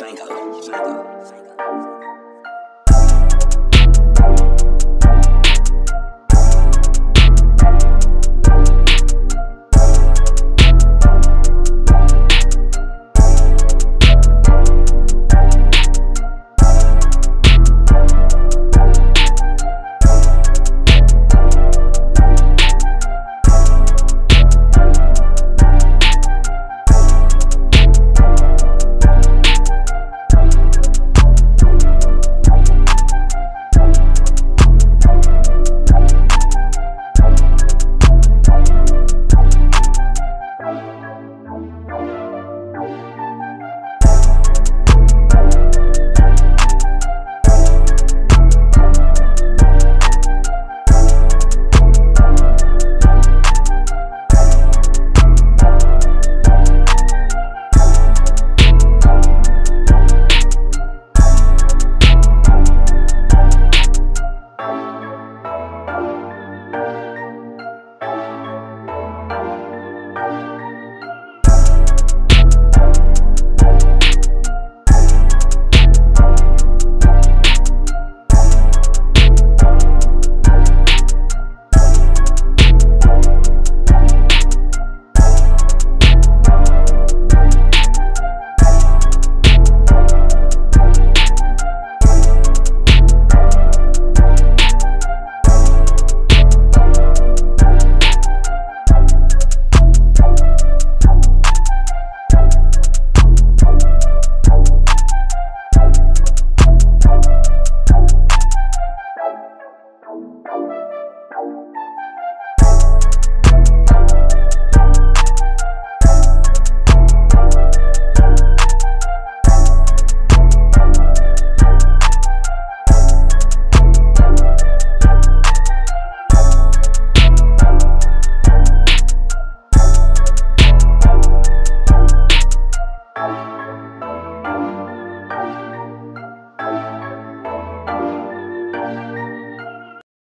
Sango, Sango, Sango.